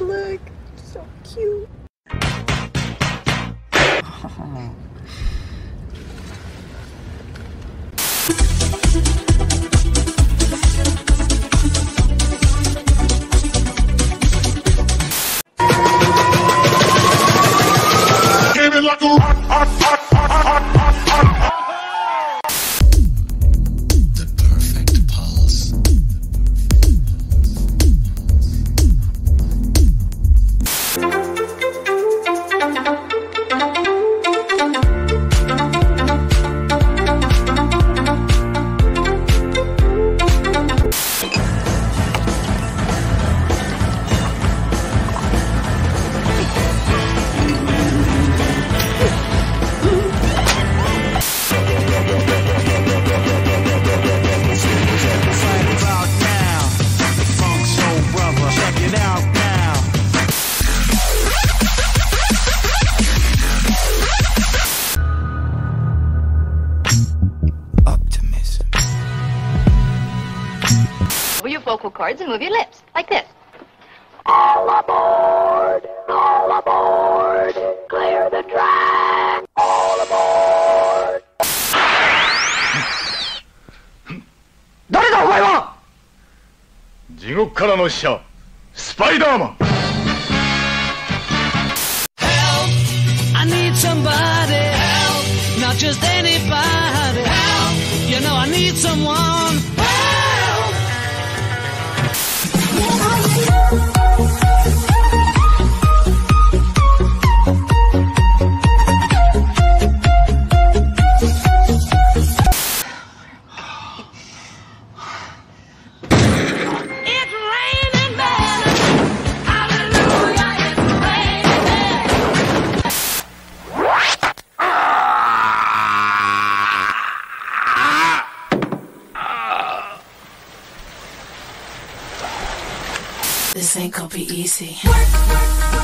Look, so cute. vocal cords and move your lips, like this. All aboard! All aboard! Clear the track! All aboard! 誰だお前は地獄からの使者スパイダーマン Help! I need somebody. Help! Not just anybody. Help! You know I need someone. This ain't gonna be easy. You got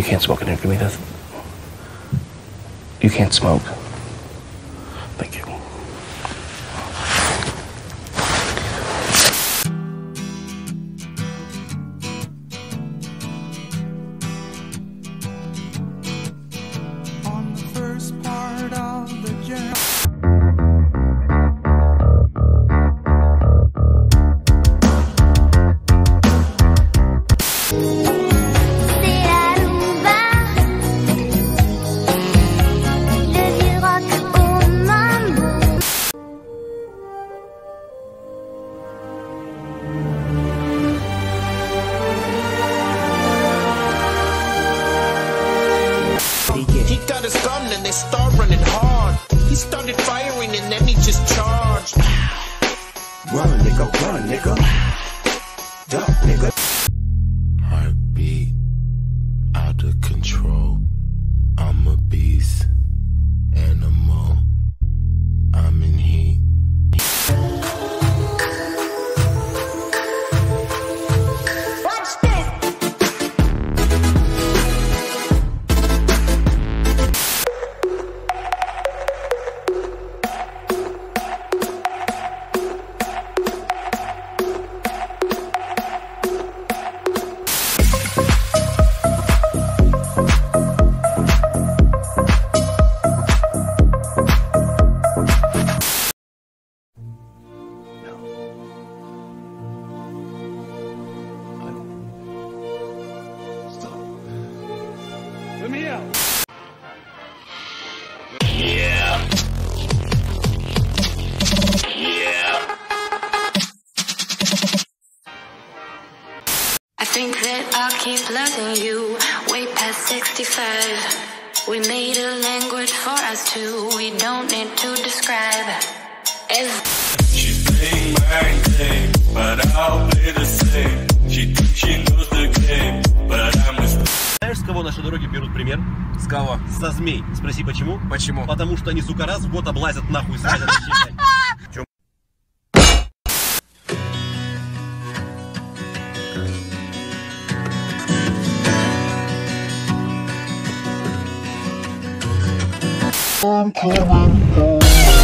You can't smoke in here. Give me this. You can't smoke. Run, nigga. Duck, nigga. Loving you way past 65. We made a language for us two, we don't need to describe. Every She's playing my game, but I'll play the same. She thinks she knows the game, but I'm just Знаешь, с кого наши дороги берут пример? С кого? Со змей. Спроси, почему? Почему? Потому что они, сука, раз в год облазят нахуй с этой I'm coming home.